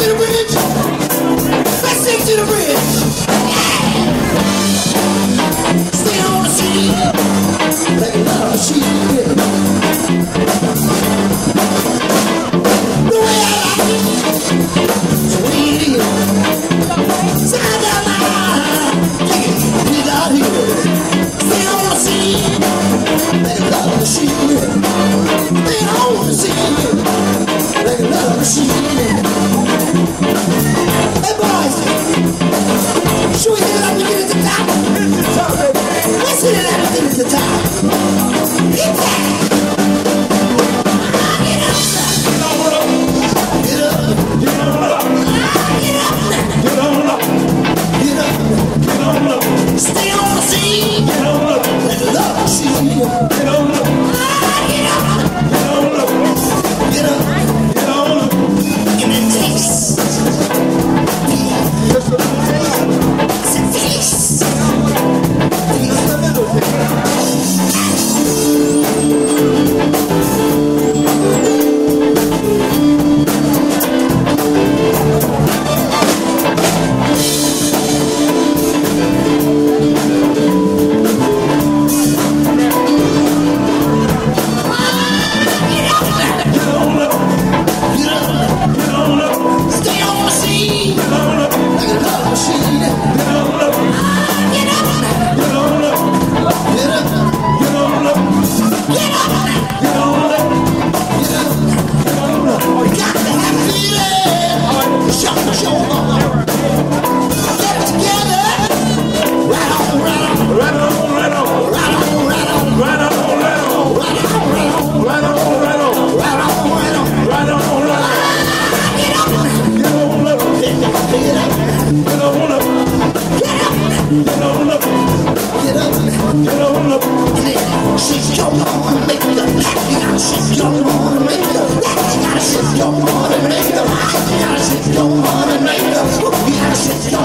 to the bridge. Let's sing to the bridge. the top.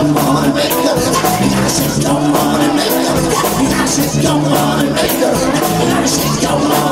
don't wanna make up. I just don't wanna make up. I just don't wanna make up. I just don't wanna.